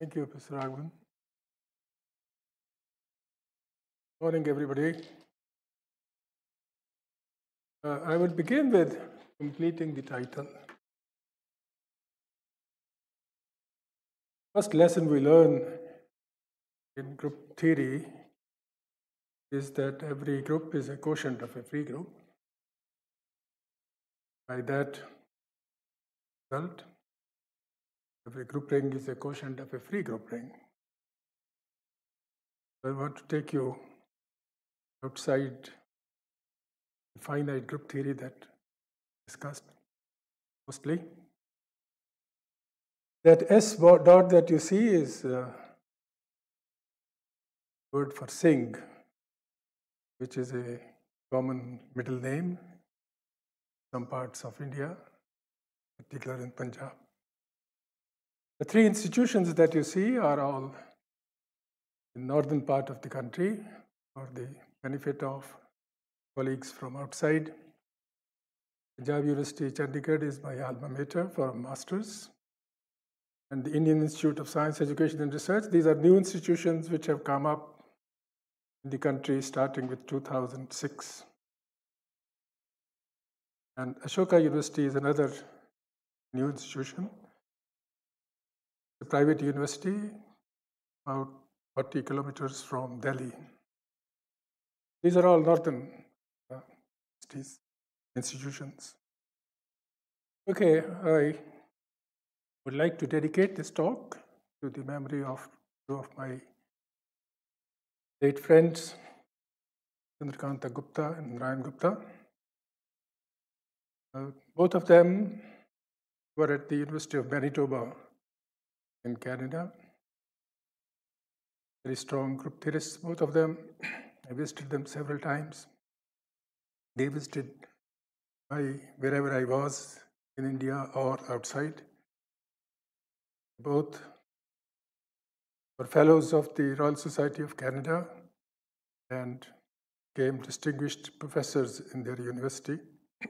Thank you, Mr. Raghavan. Morning, everybody. Uh, I will begin with completing the title. First lesson we learn in group theory is that every group is a quotient of a free group. By that result, every group ring is a quotient of a free group ring. I want to take you outside the finite group theory that discussed mostly. That S dot that you see is a word for Singh, which is a common middle name in some parts of India, particularly in Punjab. The three institutions that you see are all in northern part of the country for the benefit of colleagues from outside. Punjab University Chandigarh is my alma mater for masters. And the Indian Institute of Science, Education and Research, these are new institutions which have come up in the country starting with 2006. And Ashoka University is another new institution, a private university about 40 kilometers from Delhi. These are all northern uh, institutions. Okay, I would like to dedicate this talk to the memory of two of my late friends, Chandrakanta Gupta and Narayan Gupta. Uh, both of them were at the University of Manitoba in Canada. Very strong group theorists, both of them. I visited them several times. They visited wherever I was in India or outside. Both were fellows of the Royal Society of Canada and became distinguished professors in their university.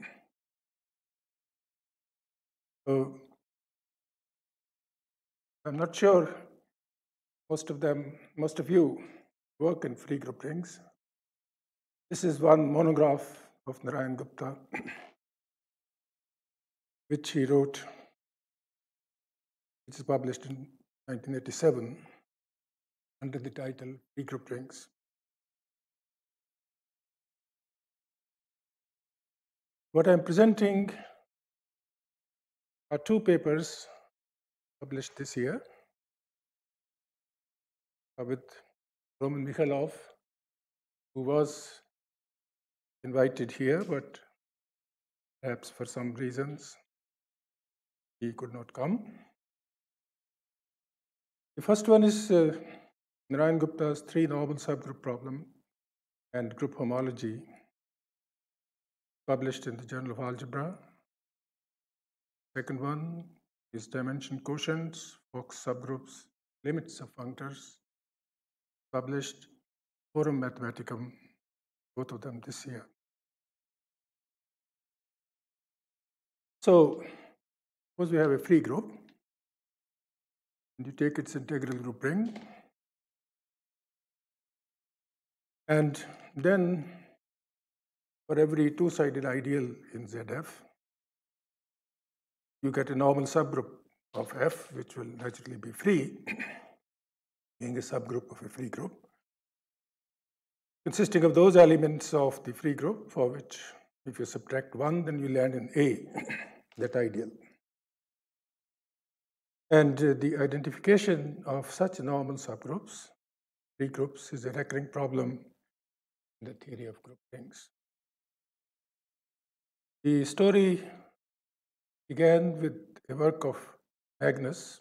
So I'm not sure most of them, most of you work in free group rings. This is one monograph of Narayan Gupta, which he wrote, which is published in 1987 under the title Free Group Rings. What I'm presenting are two papers published this year with Roman Mikhailov, who was invited here, but perhaps for some reasons he could not come. The first one is uh, Narayan Gupta's three normal subgroup problem and group homology, published in the Journal of Algebra Second one is dimension quotients, Fox subgroups, limits of functors, published Forum Mathematicum, both of them this year. So, suppose we have a free group, and you take its integral group ring, and then for every two-sided ideal in ZF, you get a normal subgroup of F, which will naturally be free, being a subgroup of a free group, consisting of those elements of the free group for which if you subtract one, then you land in A, that ideal. And uh, the identification of such normal subgroups, free groups, is a recurring problem in the theory of group rings. The story began with a work of Magnus.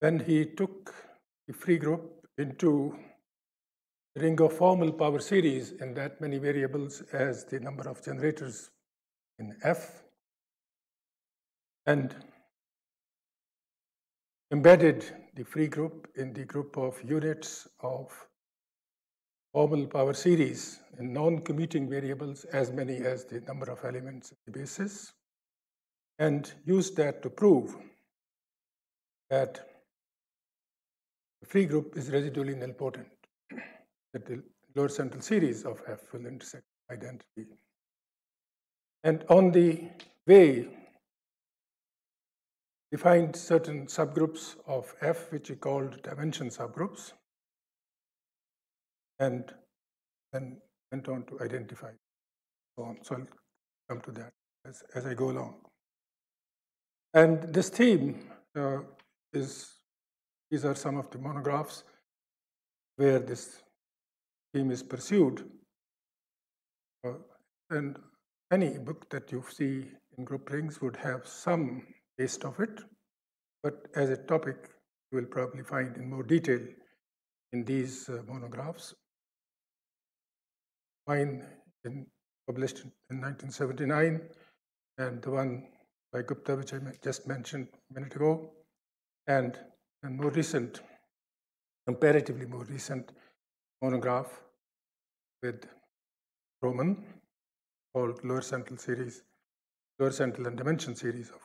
Then he took the free group into the ring of formal power series in that many variables as the number of generators in F. And embedded the free group in the group of units of formal power series in non-commuting variables as many as the number of elements in the basis and used that to prove that the free group is residually nilpotent, that the lower central series of F will intersect identity. And on the way, we find certain subgroups of F which are called dimension subgroups, and then went on to identify so. So I'll come to that as, as I go along. And this theme uh, is, these are some of the monographs where this theme is pursued. Uh, and any book that you see in group rings would have some taste of it, but as a topic, you will probably find in more detail in these uh, monographs. Mine in, published in 1979, and the one by Gupta, which I just mentioned a minute ago, and a more recent, comparatively more recent monograph with Roman called Lower Central Series, Lower Central and Dimension Series of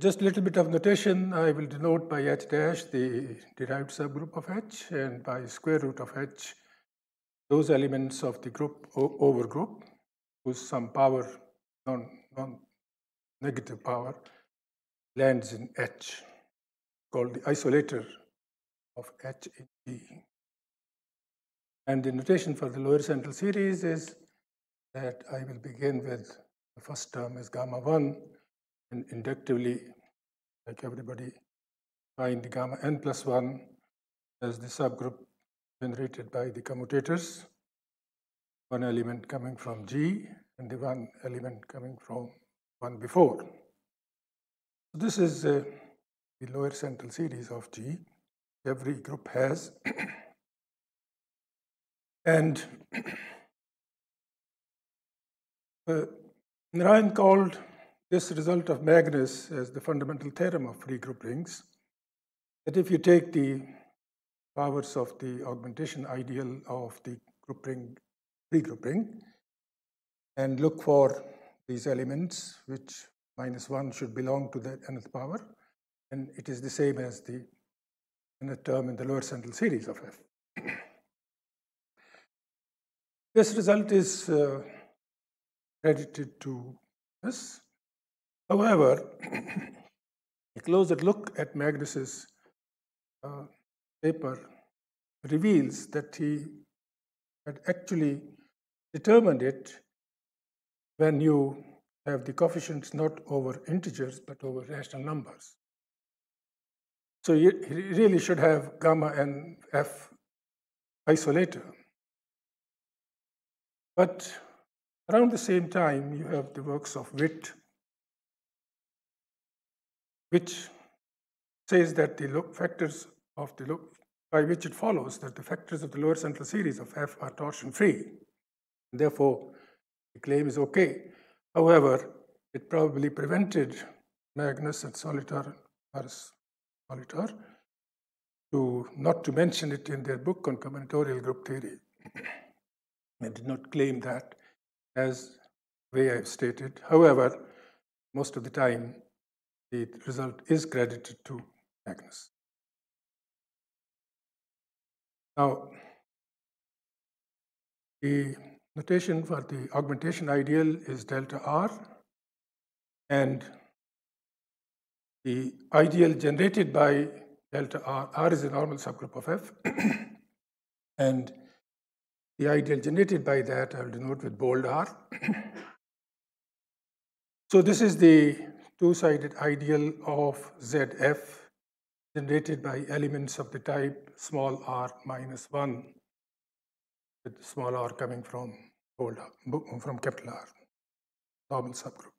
just a little bit of notation, I will denote by h dash the derived subgroup of h and by square root of h those elements of the group over group whose some power, non, non negative power, lands in h, called the isolator of h in G. And the notation for the lower central series is that I will begin with the first term as gamma 1 and inductively, like everybody, find the gamma n plus 1 as the subgroup generated by the commutators, one element coming from G and the one element coming from one before. So This is uh, the lower central series of G. Every group has. and uh, called this result of Magnus as the fundamental theorem of free group rings, that if you take the powers of the augmentation ideal of the group ring, free group ring, and look for these elements, which minus 1 should belong to the nth power, and it is the same as the nth term in the lower central series of F. this result is uh, credited to us, However, a closer look at Magnus's uh, paper reveals that he had actually determined it when you have the coefficients not over integers but over rational numbers. So you really should have gamma and f isolator. But around the same time, you have the works of Witt which says that the factors of the by which it follows that the factors of the lower central series of f are torsion free. Therefore, the claim is okay. However, it probably prevented Magnus and Solitar, Solitar to not to mention it in their book on combinatorial group theory. they did not claim that as way I've stated. However, most of the time the result is credited to Magnus. Now, the notation for the augmentation ideal is delta R, and the ideal generated by delta R, R is a normal subgroup of F, and the ideal generated by that I'll denote with bold R. so this is the two-sided ideal of ZF generated by elements of the type small r minus 1 with small r coming from from capital R, normal subgroup.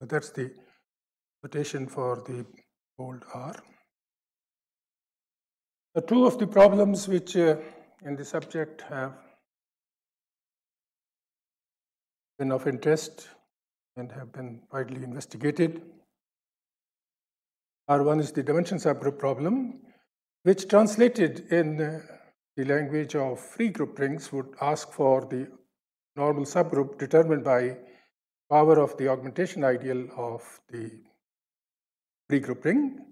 So that's the notation for the bold R. The two of the problems which uh, in the subject have been of interest and have been widely investigated. are one is the dimension subgroup problem, which translated in uh, the language of free group rings would ask for the normal subgroup determined by power of the augmentation ideal of the free group ring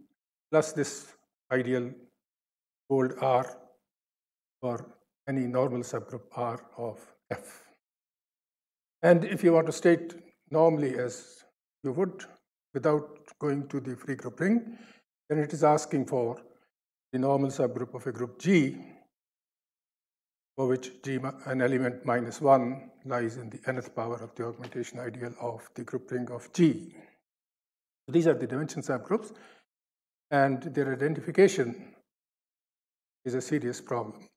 plus this ideal bold R for any normal subgroup R of F. And if you want to state normally as you would without going to the free group ring, then it is asking for the normal subgroup of a group G for which G, an element minus 1 lies in the nth power of the augmentation ideal of the group ring of G. So These are the dimension subgroups, and their identification is a serious problem.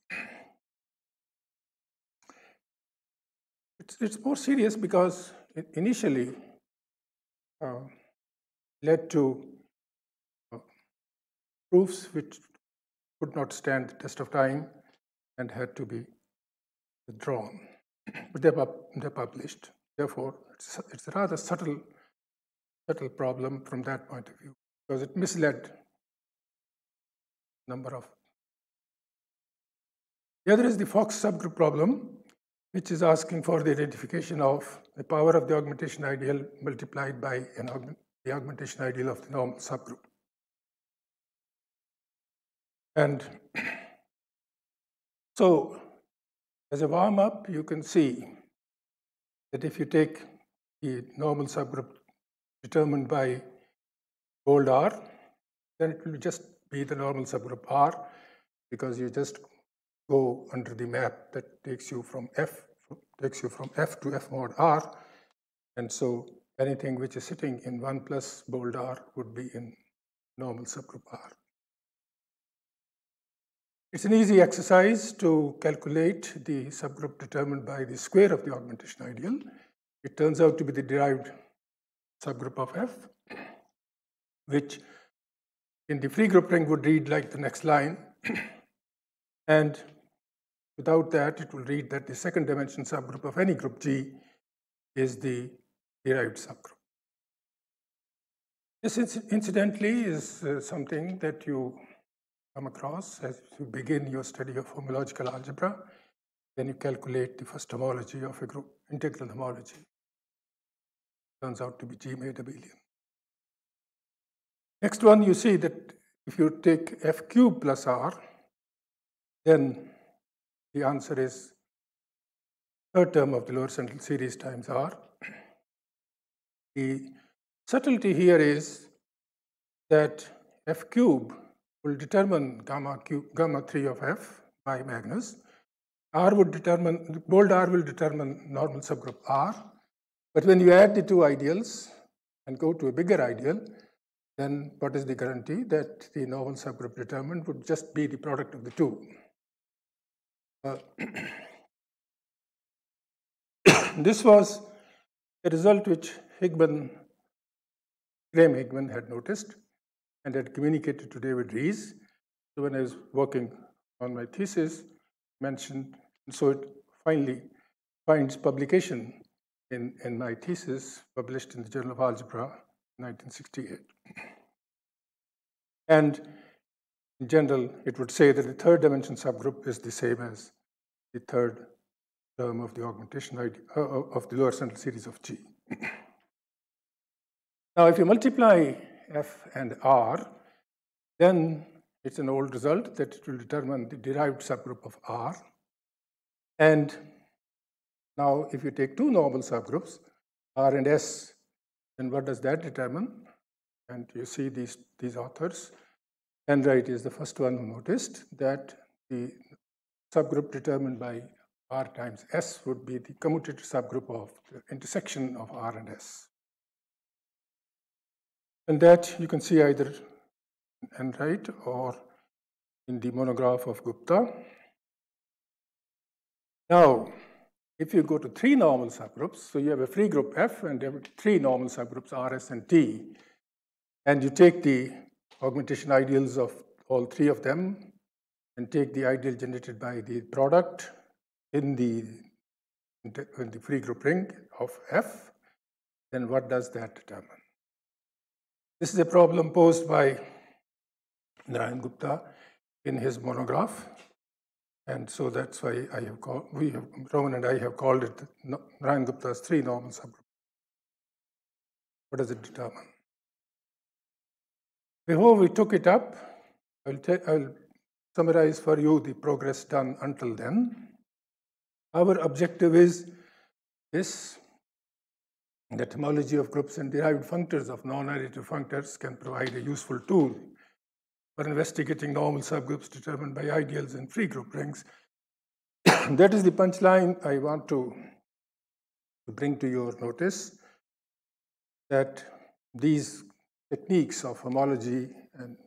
It's, it's more serious because it initially uh, led to uh, proofs which could not stand the test of time and had to be withdrawn. But they're, they're published. Therefore, it's, it's a rather subtle, subtle problem from that point of view because it misled number of. The other is the Fox subgroup problem, which is asking for the identification of the power of the augmentation ideal multiplied by an augment, the augmentation ideal of the normal subgroup. And so, as a warm up, you can see that if you take the normal subgroup determined by bold R, then it will just be the normal subgroup R because you just go under the map that takes you from F takes you from F to F mod R. And so anything which is sitting in 1 plus bold R would be in normal subgroup R. It's an easy exercise to calculate the subgroup determined by the square of the augmentation ideal. It turns out to be the derived subgroup of F, which in the free group ring would read like the next line. and without that, it will read that the second dimension subgroup of any group G is the derived subgroup. This incidentally is uh, something that you come across as you begin your study of homological algebra. Then you calculate the first homology of a group, integral homology. Turns out to be G made abelian. Next one, you see that if you take f cube plus r, then the answer is third term of the lower central series times r. The subtlety here is that f cube will determine gamma, q, gamma 3 of f by Magnus. R would determine, bold R will determine normal subgroup R. But when you add the two ideals and go to a bigger ideal, then what is the guarantee that the normal subgroup determined would just be the product of the two? Uh, this was a result which Higman, Graham Higman had noticed and had communicated to David Rees. So when I was working on my thesis, mentioned, so it finally finds publication in, in my thesis published in the Journal of Algebra, 1968. And in general, it would say that the third dimension subgroup is the same as the third term of the augmentation idea, uh, of the lower central series of G. now, if you multiply F and R, then it's an old result that it will determine the derived subgroup of R. And now if you take two normal subgroups, R and S, then what does that determine? And you see these, these authors. Enright is the first one who noticed that the subgroup determined by R times S would be the commutator subgroup of the intersection of R and S. And that you can see either in Enright or in the monograph of Gupta. Now, if you go to three normal subgroups, so you have a free group F and you have three normal subgroups R, S, and T, and you take the augmentation ideals of all three of them and take the ideal generated by the product in the, in the free group ring of F, then what does that determine? This is a problem posed by Narayan Gupta in his monograph. And so that's why I have called, we have, Roman and I have called it Narayan Gupta's three normal subgroups. What does it determine? Before we took it up, I'll, I'll summarize for you the progress done until then. Our objective is this the homology of groups and derived functors of non-additive functors can provide a useful tool for investigating normal subgroups determined by ideals and free group rings. that is the punchline I want to bring to your notice that these techniques of homology and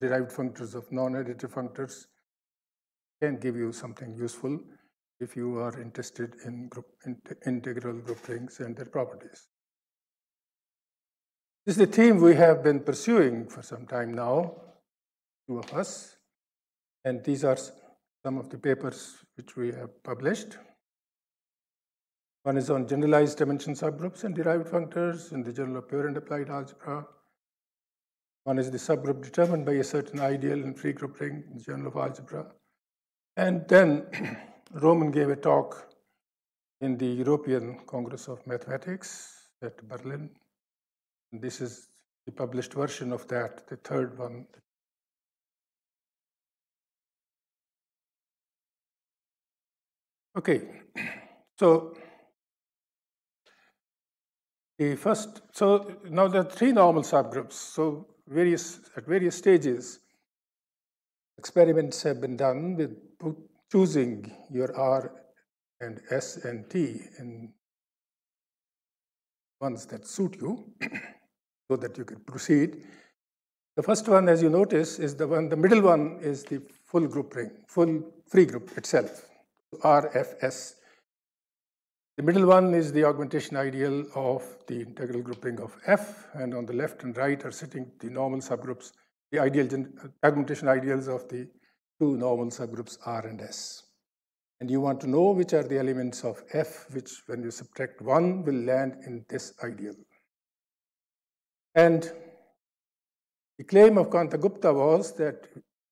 derived functors of non-additive functors can give you something useful if you are interested in group, in, integral group rings and their properties. This is the theme we have been pursuing for some time now, two of us, and these are some of the papers which we have published. One is on generalized dimension subgroups and derived functors in the Journal of Pure and Applied Algebra. One is the subgroup determined by a certain ideal and free group ring in the Journal of Algebra. And then Roman gave a talk in the European Congress of Mathematics at Berlin. This is the published version of that, the third one. Okay, so the first, so now there are three normal subgroups. So various at various stages, experiments have been done with choosing your R and S and T in ones that suit you so that you can proceed. The first one, as you notice, is the one, the middle one is the full group ring, full free group itself, RFS. The middle one is the augmentation ideal of the integral group ring of F, and on the left and right are sitting the normal subgroups, the ideal augmentation ideals of the two normal subgroups R and S. And you want to know which are the elements of F, which when you subtract 1 will land in this ideal. And the claim of Kanta Gupta was that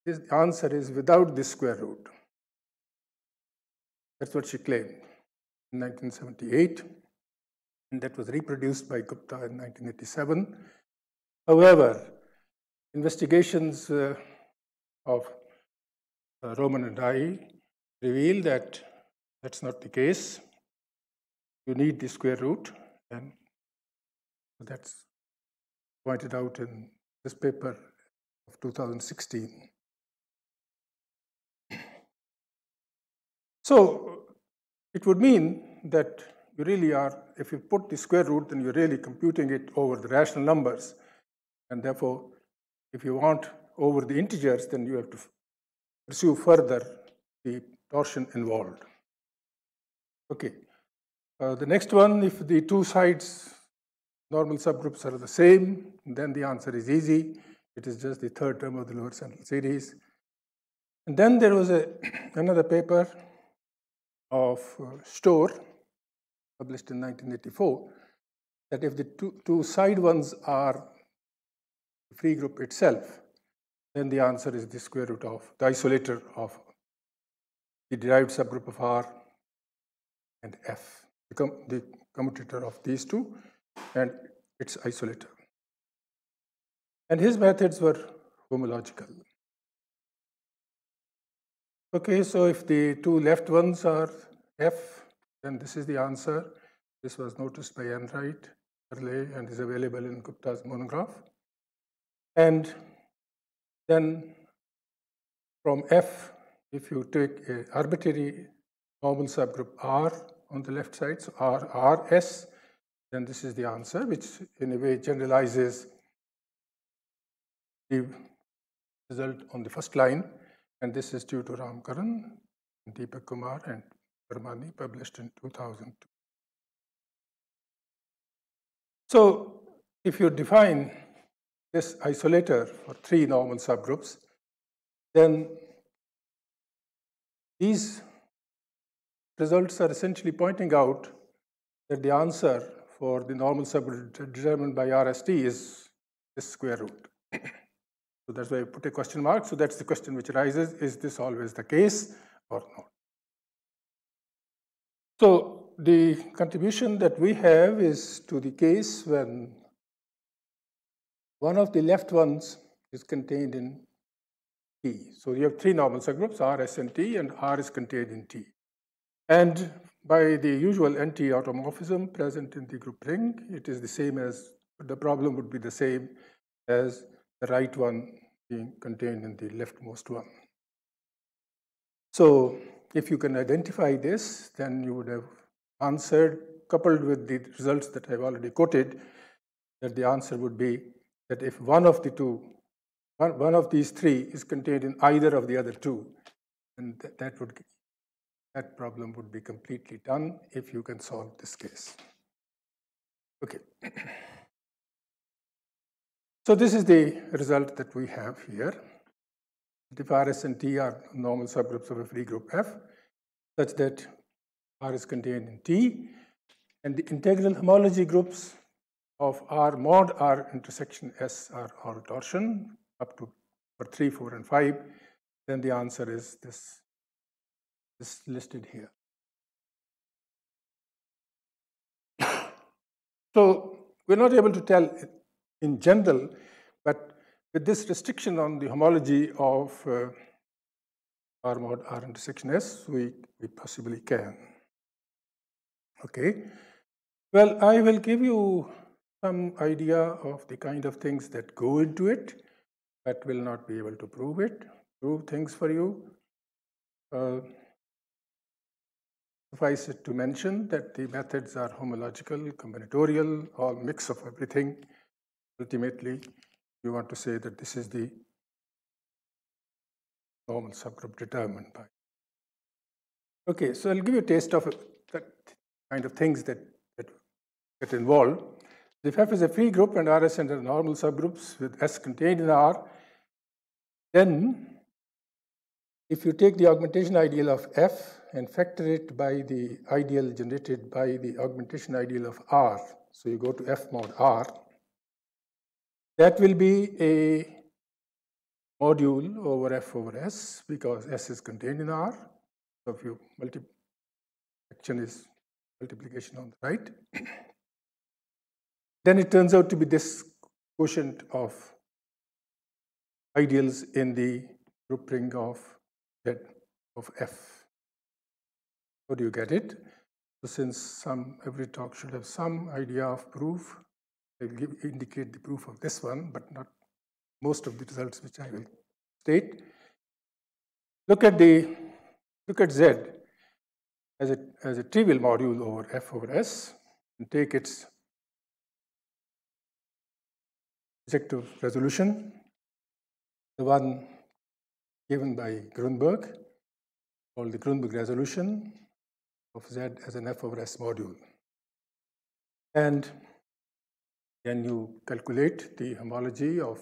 his answer is without this square root. That's what she claimed in 1978, and that was reproduced by Gupta in 1987. However, investigations uh, of Uh, Roman and I reveal that that's not the case. You need the square root, and that's pointed out in this paper of 2016. So it would mean that you really are, if you put the square root, then you're really computing it over the rational numbers. And therefore, if you want over the integers, then you have to pursue further the torsion involved. Okay. Uh, the next one, if the two sides normal subgroups are the same, then the answer is easy. It is just the third term of the lower central series. And then there was a, another paper of uh, Stöhr, published in 1984, that if the two, two side ones are the free group itself, then the answer is the square root of the isolator of the derived subgroup of R and F, the, the commutator of these two and its isolator. And his methods were homological. Okay, so if the two left ones are F, then this is the answer. This was noticed by Enright early and is available in Gupta's monograph. And then from F, if you take an arbitrary normal subgroup R on the left side, so R, RS, then this is the answer, which in a way generalizes the result on the first line. And this is due to Ram Karan, Deepak Kumar, and Vermani, published in 2002. So if you define this isolator for three normal subgroups, then these results are essentially pointing out that the answer for the normal subgroup determined by RST is this square root. so that's why I put a question mark. So that's the question which arises, is this always the case or not? So the contribution that we have is to the case when one of the left ones is contained in T. So you have three normal subgroups, R, S, and T, and R is contained in T. And by the usual anti-automorphism present in the group ring, it is the same as, the problem would be the same as the right one being contained in the leftmost one. So if you can identify this, then you would have answered, coupled with the results that I've already quoted, that the answer would be that if one of the two, one, one of these three is contained in either of the other two, then that, that would that problem would be completely done if you can solve this case. Okay. So this is the result that we have here. If RS and T are normal subgroups of a free group F, such that R is contained in T, and the integral homology groups of R mod R intersection S are all torsion up to for 3, 4, and 5, then the answer is this, this listed here. so we're not able to tell in general, but with this restriction on the homology of uh, R mod R intersection S, we, we possibly can. Okay. Well, I will give you some idea of the kind of things that go into it, but will not be able to prove it, prove things for you. Uh, suffice it to mention that the methods are homological, combinatorial, all mix of everything. Ultimately, you want to say that this is the normal subgroup determined by. Okay, so I'll give you a taste of that kind of things that, that get involved. If F is a free group and RS are normal subgroups with S contained in R, then if you take the augmentation ideal of F and factor it by the ideal generated by the augmentation ideal of R, so you go to F mod R, that will be a module over f over s because s is contained in R. So if you multiplication is multiplication on the right, then it turns out to be this quotient of ideals in the group ring of Z of F. How do you get it? So since some every talk should have some idea of proof, I will give, indicate the proof of this one, but not most of the results which I will state. Look at the look at Z as a, as a trivial module over F over S and take its projective resolution, the one given by Gruenberg, called the Gruenberg resolution of Z as an F over S module. And then you calculate the homology of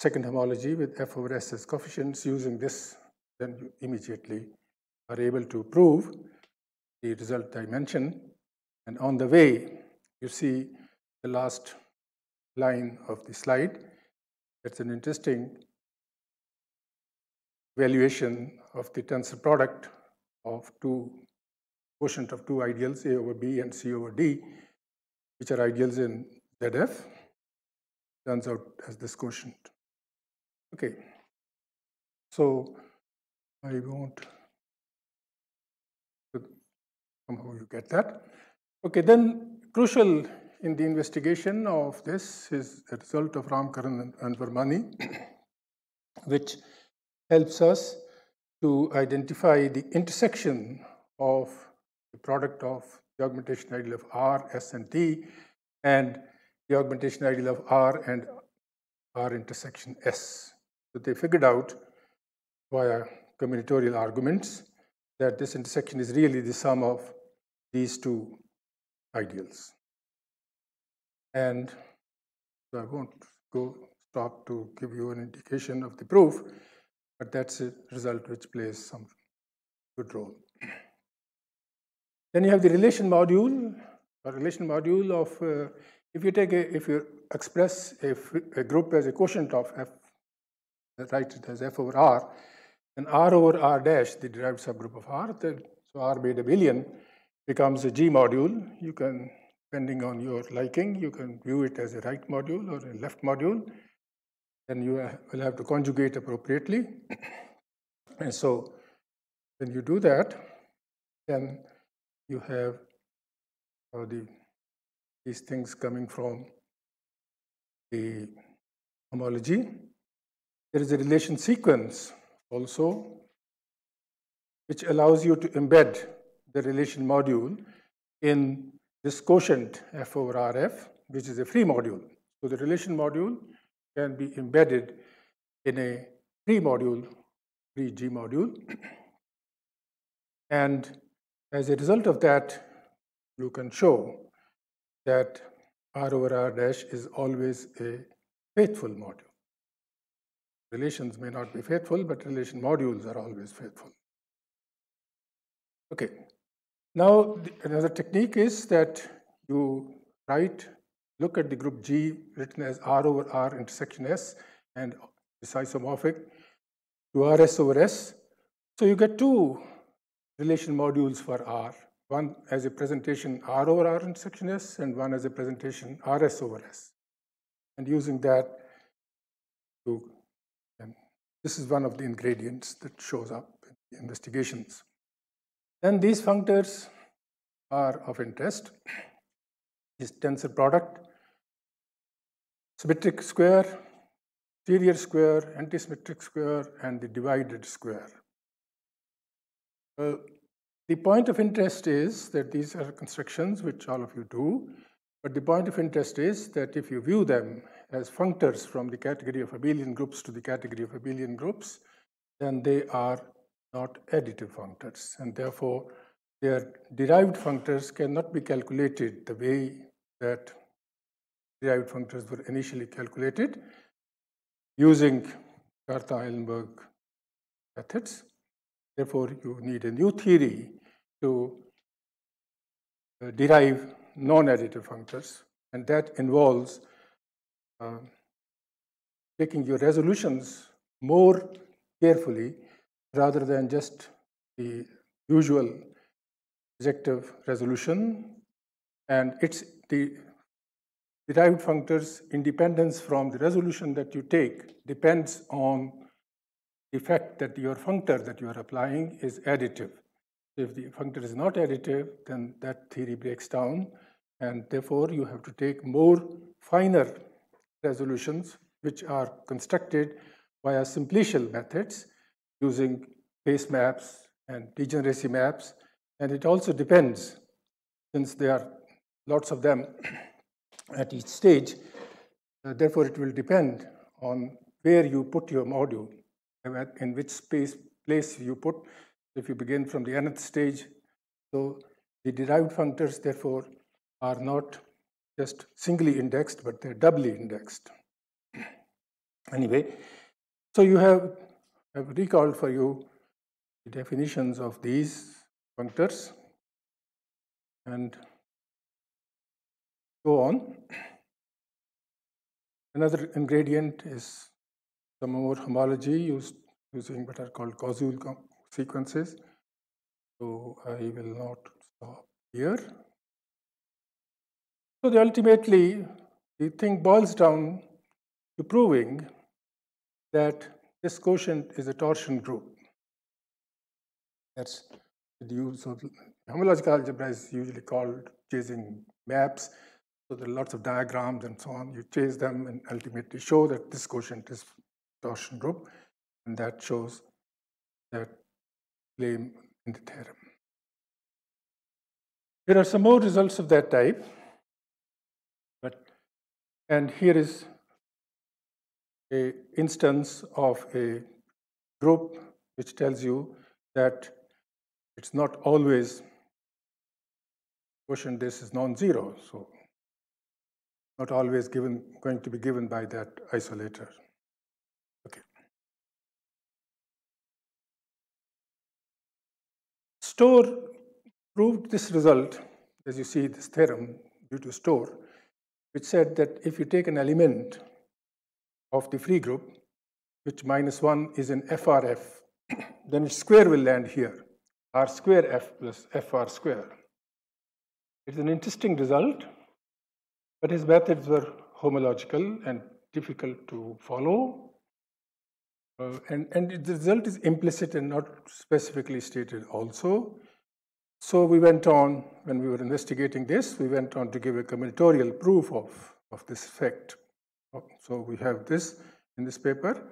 second homology with f over s as coefficients using this, then you immediately are able to prove the result I mentioned. And on the way, you see the last line of the slide. That's an interesting valuation of the tensor product of two quotient of two ideals, A over B and C over D, which are ideals in ZF, turns out as this quotient. Okay, so I won't, somehow you get that. Okay, then crucial in the investigation of this is a result of Ramkaran and Vermani, which helps us to identify the intersection of the product of the augmentation ideal of R, S, and T, and the augmentation ideal of R and R intersection S. So they figured out via combinatorial arguments that this intersection is really the sum of these two ideals. And I won't go stop to give you an indication of the proof, but that's a result which plays some good role. Then you have the relation module, a relation module of, uh, if you take a, if you express a, a, group as a quotient of f, write it as f over r, then r over r dash, the derived subgroup of r, then, so r made abelian becomes a G module. You can, depending on your liking, you can view it as a right module or a left module. then you will have to conjugate appropriately. and so when you do that, then you have uh, the, these things coming from the homology. There is a relation sequence also, which allows you to embed the relation module in this quotient f over rf, which is a free module. So the relation module can be embedded in a free module, free G module. And as a result of that, you can show that R over R dash is always a faithful module. Relations may not be faithful, but relation modules are always faithful. Okay. Now, the, another technique is that you write, look at the group G written as R over R intersection S and is isomorphic to RS over S. So you get two relation modules for R, one as a presentation R over R intersection S and one as a presentation RS over S. And using that to this is one of the ingredients that shows up in the investigations. Then these functors are of interest. This tensor product, symmetric square, exterior square, antisymmetric square, and the divided square. Uh, the point of interest is that these are constructions which all of you do, but the point of interest is that if you view them as functors from the category of abelian groups to the category of abelian groups, then they are not additive functors. And therefore, their derived functors cannot be calculated the way that derived functors were initially calculated using Cartan-Eilenberg methods. Therefore, you need a new theory to uh, derive non-additive functors, and that involves uh, taking your resolutions more carefully rather than just the usual projective resolution. And it's the derived functors independence from the resolution that you take depends on the fact that your functor that you are applying is additive. If the functor is not additive, then that theory breaks down, and therefore you have to take more finer resolutions which are constructed via simplicial methods using face maps and degeneracy maps. And it also depends, since there are lots of them at each stage, uh, therefore it will depend on where you put your module, in which space place you put. If you begin from the nth stage, so the derived functors, therefore, are not just singly indexed, but they're doubly indexed. Anyway, so you have I've recalled for you the definitions of these functors and go on. Another ingredient is some more homology used using what are called Koszul sequences. So I will not stop here. So the ultimately, the thing boils down to proving that this quotient is a torsion group. That's the use of homological algebra is usually called chasing maps. So there are lots of diagrams and so on. You chase them and ultimately show that this quotient is torsion group, and that shows that claim in the theorem. There are some more results of that type. But, and here is a instance of a group which tells you that it's not always quotient this is non-zero, so not always given going to be given by that isolator. Okay. Stöhr proved this result, as you see this theorem due to Stöhr, which said that if you take an element of the free group, which minus 1 is in FRF, then its square will land here, R square F plus FR square. It's an interesting result, but his methods were homological and difficult to follow. Uh, and, and the result is implicit and not specifically stated also. So we went on, when we were investigating this, we went on to give a combinatorial proof of, of this effect. So we have this in this paper,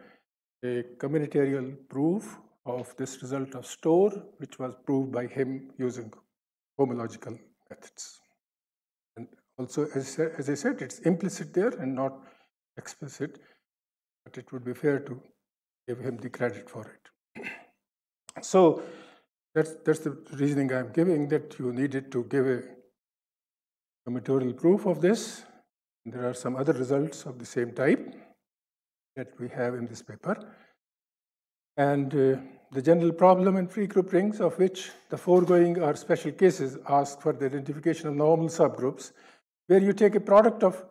a combinatorial proof of this result of Stöhr, which was proved by him using homological methods. And also, as, as I said, it's implicit there and not explicit, but it would be fair to give him the credit for it. so that's, that's the reasoning I'm giving that you needed to give a combinatorial proof of this. There are some other results of the same type that we have in this paper. And uh, the general problem in free group rings, of which the foregoing are special cases, ask for the identification of normal subgroups, where you take a product of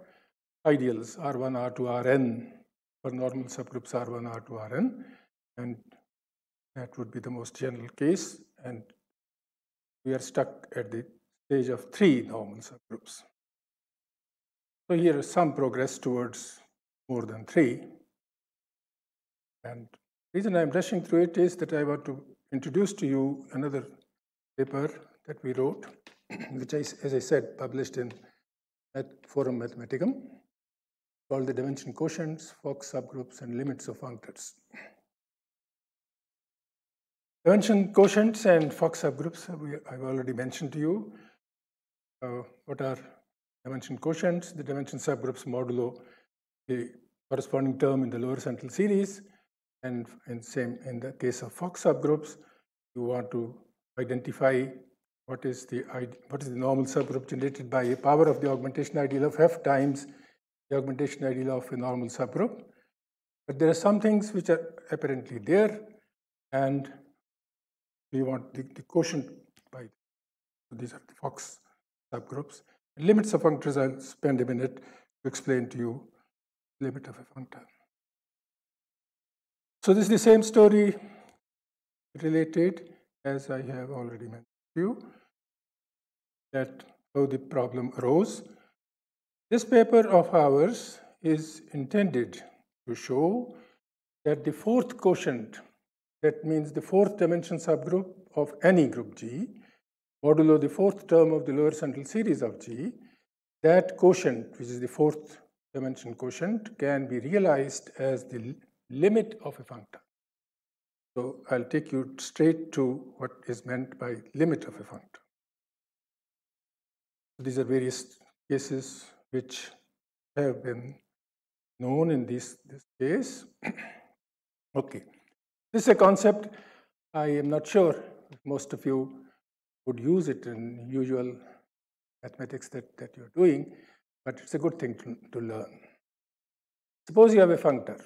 ideals R1, R2, Rn for normal subgroups R1, R2, Rn, and that would be the most general case, and we are stuck at the stage of three normal subgroups. So here is some progress towards more than three. And the reason I'm rushing through it is that I want to introduce to you another paper that we wrote, which, is, as I said, published in Forum Mathematicum, called the dimension quotients, Fox subgroups, and limits of functors. Dimension quotients and Fox subgroups, I've already mentioned to you. Uh, what are dimension quotients? The dimension subgroups modulo the corresponding term in the lower central series and in same in the case of Fox subgroups, you want to identify what is the what is the normal subgroup generated by a power of the augmentation ideal of f times the augmentation ideal of a normal subgroup. But there are some things which are apparently there, and we want the, the quotient by so these are the Fox subgroups. Limits of functors, I'll spend a minute to explain to you limit of a functor. So this is the same story related as I have already mentioned to you that how the problem arose. This paper of ours is intended to show that the fourth quotient, that means the fourth dimension subgroup of any group G, modulo the fourth term of the lower central series of G, that quotient, which is the fourth dimension quotient, can be realized as the limit of a functor. So I'll take you straight to what is meant by limit of a functor. These are various cases which have been known in this, this case. okay, this is a concept I am not sure most of you would use it in usual mathematics that, that you're doing, but it's a good thing to, to learn. Suppose you have a functor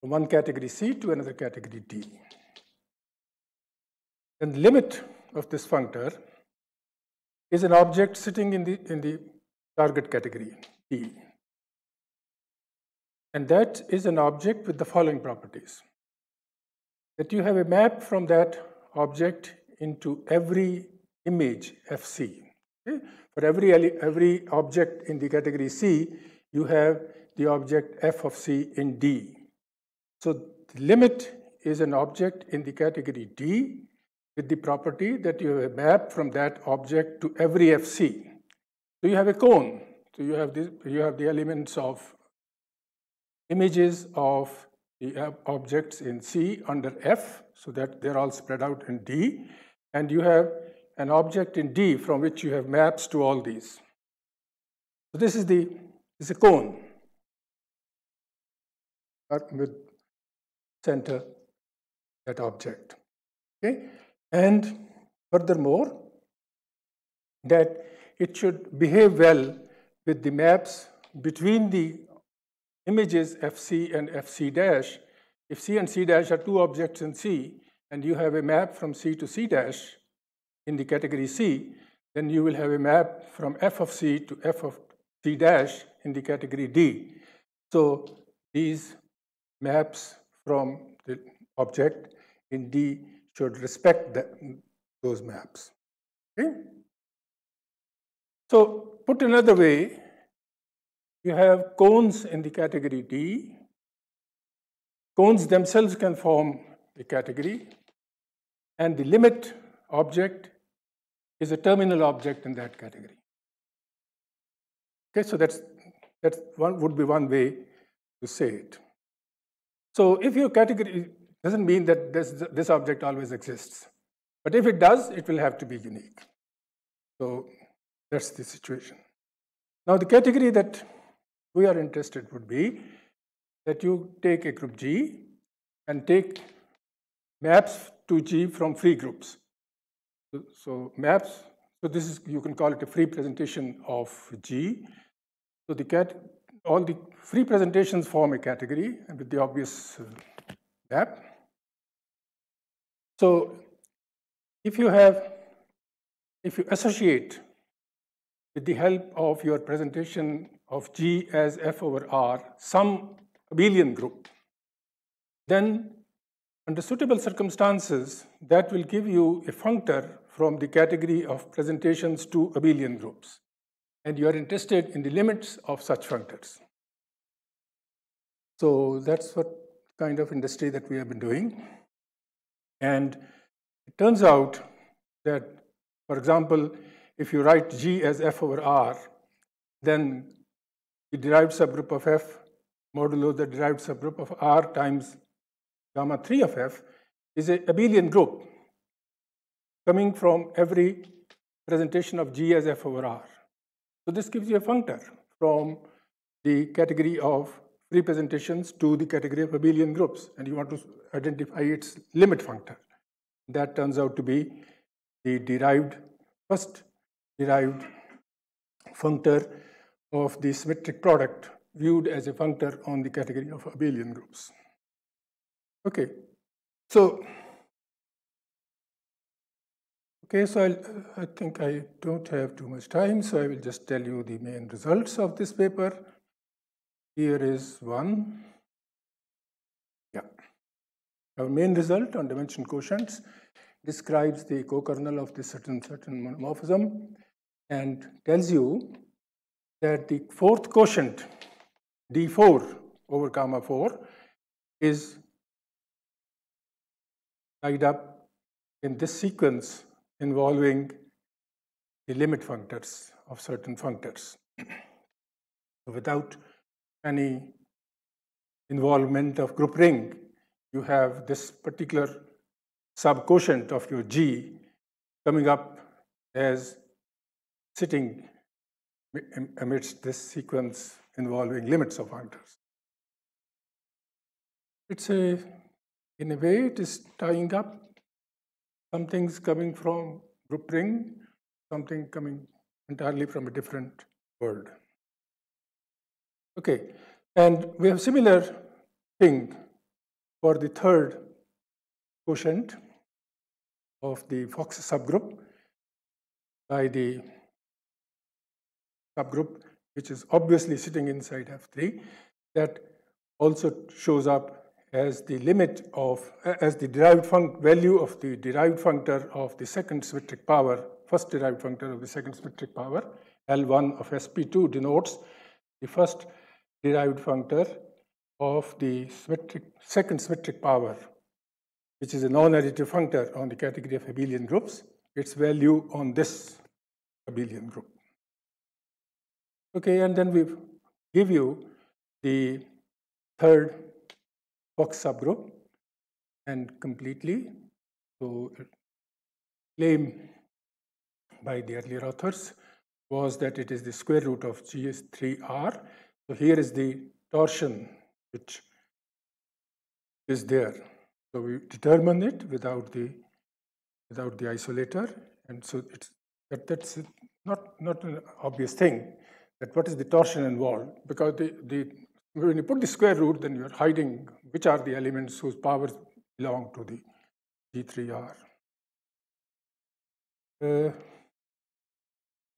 from one category C to another category D. And the limit of this functor is an object sitting in the, in the target category D. And that is an object with the following properties. That you have a map from that object into every image FC. Okay? For every, every object in the category C, you have the object f of c in D. So the limit is an object in the category D with the property that you have a map from that object to every FC. So you have a cone. So you have, this, you have the elements of images of the uh, objects in C under F, so that they're all spread out in D. And you have an object in D from which you have maps to all these. So this is the is a cone with center that object. Okay? And furthermore, that it should behave well with the maps between the images FC and FC dash. If C and C dash are two objects in C, and you have a map from C to C dash in the category C, then you will have a map from F of C to F of C dash in the category D. So these maps from the object in D should respect those maps. Okay? So put another way, you have cones in the category D. Cones themselves can form a category, and the limit object is a terminal object in that category. Okay, so that's that one would be one way to say it. So if your category doesn't mean that this, this object always exists, but if it does, it will have to be unique. So that's the situation. Now the category that we are interested would be that you take a group G and take maps to G from free groups. So, maps, so this is, you can call it a free presentation of G. So the cat, all the free presentations form a category with the obvious uh, map. So if you have, if you associate with the help of your presentation of G as F over R, some abelian group, then under suitable circumstances, that will give you a functor from the category of presentations to abelian groups. And you are interested in the limits of such functors. So that's what kind of industry that we have been doing. And it turns out that, for example, if you write G as F over R, then the derived subgroup of F modulo the derived subgroup of R times gamma 3 of F is a abelian group coming from every presentation of G as F over R. So this gives you a functor from the category of representations to the category of abelian groups, and you want to identify its limit functor. That turns out to be the derived, first derived functor of the symmetric product viewed as a functor on the category of abelian groups. Okay, so okay, so I'll, I think I don't have too much time, so I will just tell you the main results of this paper. Here is one. Yeah. Our main result on dimension quotients describes the co-kernel of this certain certain monomorphism and tells you that the fourth quotient d4 over gamma 4 is tied up in this sequence involving the limit functors of certain functors. without any involvement of group ring, you have this particular subquotient of your G coming up as sitting amidst this sequence involving limits of functors. It's a, in a way, it is tying up some things coming from group ring, something coming entirely from a different world. Okay, and we have similar thing for the third quotient of the Fox subgroup by the subgroup which is obviously sitting inside F3 that also shows up as the limit of, as the derived value of the derived functor of the second symmetric power, first derived functor of the second symmetric power, L1 of SP2 denotes the first derived functor of the symmetric, second symmetric power, which is a non-additive functor on the category of abelian groups, its value on this abelian group. Okay, and then we give you the third Fox subgroup and completely. So claim by the earlier authors was that it is the square root of GS3R so here is the torsion which is there. So we determine it without the without the isolator, and so it's that, that's not not an obvious thing. That what is the torsion involved? Because the the when you put the square root, then you're hiding which are the elements whose powers belong to the G3R. Uh,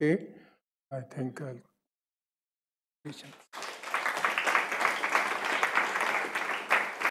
okay, I think I'll.